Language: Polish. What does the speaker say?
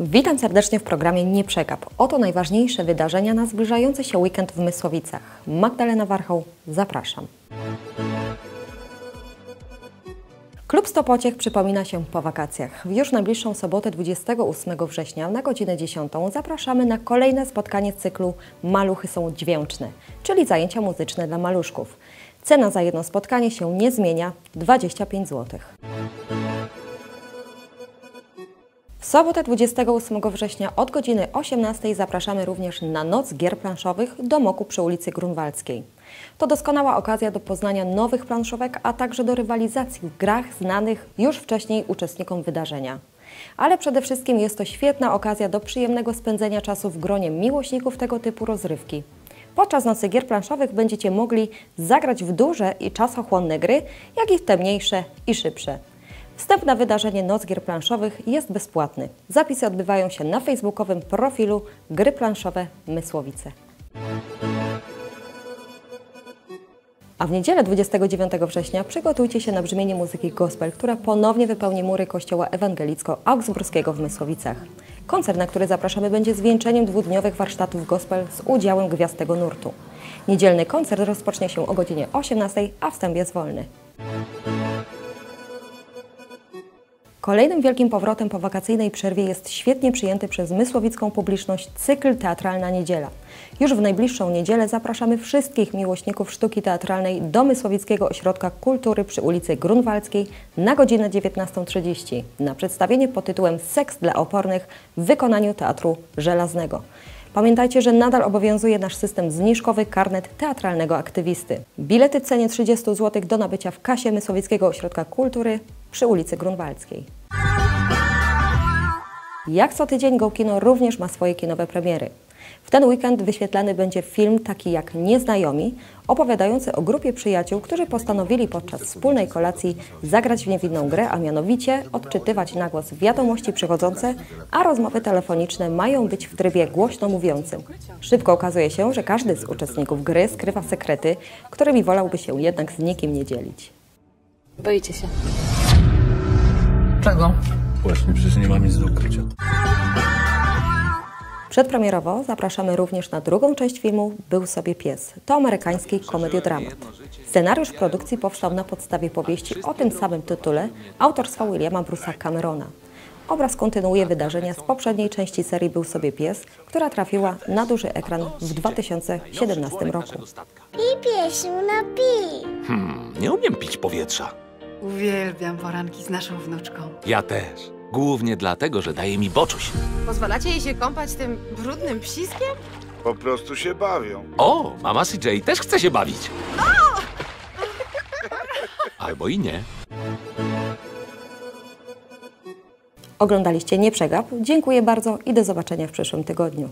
Witam serdecznie w programie Nie Przegap. Oto najważniejsze wydarzenia na zbliżający się weekend w Mysłowicach. Magdalena Warchoł, zapraszam. Klub Stopociech przypomina się po wakacjach. Już najbliższą sobotę 28 września na godzinę 10 zapraszamy na kolejne spotkanie z cyklu Maluchy są dźwięczne, czyli zajęcia muzyczne dla maluszków. Cena za jedno spotkanie się nie zmienia 25 zł. W sobotę 28 września od godziny 18 zapraszamy również na Noc Gier Planszowych do Moku przy ulicy Grunwaldzkiej. To doskonała okazja do poznania nowych planszówek, a także do rywalizacji w grach znanych już wcześniej uczestnikom wydarzenia. Ale przede wszystkim jest to świetna okazja do przyjemnego spędzenia czasu w gronie miłośników tego typu rozrywki. Podczas nocy gier planszowych będziecie mogli zagrać w duże i czasochłonne gry, jak i w te mniejsze i szybsze. Wstęp na wydarzenie Noc Gier Planszowych jest bezpłatny. Zapisy odbywają się na facebookowym profilu Gry Planszowe Mysłowice. A w niedzielę 29 września przygotujcie się na brzmienie muzyki gospel, która ponownie wypełni mury kościoła ewangelicko-augsburskiego w Mysłowicach. Koncert, na który zapraszamy, będzie zwieńczeniem dwudniowych warsztatów gospel z udziałem gwiazd tego nurtu. Niedzielny koncert rozpocznie się o godzinie 18, a wstęp jest wolny. Kolejnym wielkim powrotem po wakacyjnej przerwie jest świetnie przyjęty przez mysłowicką publiczność cykl Teatralna Niedziela. Już w najbliższą niedzielę zapraszamy wszystkich miłośników sztuki teatralnej do Mysłowickiego Ośrodka Kultury przy ulicy Grunwaldzkiej na godzinę 19.30 na przedstawienie pod tytułem Seks dla opornych w wykonaniu Teatru Żelaznego. Pamiętajcie, że nadal obowiązuje nasz system zniżkowy karnet teatralnego aktywisty. Bilety w cenie 30 zł do nabycia w kasie Mysłowickiego Ośrodka Kultury przy ulicy Grunwaldzkiej. Jak co tydzień GoKino również ma swoje kinowe premiery. W ten weekend wyświetlany będzie film taki jak Nieznajomi, opowiadający o grupie przyjaciół, którzy postanowili podczas wspólnej kolacji zagrać w niewinną grę, a mianowicie odczytywać na głos wiadomości przychodzące, a rozmowy telefoniczne mają być w trybie głośno mówiącym. Szybko okazuje się, że każdy z uczestników gry skrywa sekrety, którymi wolałby się jednak z nikim nie dzielić. Boicie się. Czego? Właśnie, przecież nie mam nic do ukrycia. Przedpremierowo zapraszamy również na drugą część filmu Był sobie pies. To amerykański komediodramat. Scenariusz produkcji powstał na podstawie powieści o tym samym tytule autorstwa Williama Bruce'a Camerona. Obraz kontynuuje wydarzenia z poprzedniej części serii Był sobie pies, która trafiła na duży ekran w 2017 roku. I piesiu na pi. Hmm, nie umiem pić powietrza. Uwielbiam poranki z naszą wnuczką. Ja też. Głównie dlatego, że daje mi boczuś. Pozwalacie jej się kąpać tym brudnym psiskiem? Po prostu się bawią. O, mama CJ też chce się bawić. Albo i nie. Oglądaliście Nie Przegap. Dziękuję bardzo i do zobaczenia w przyszłym tygodniu.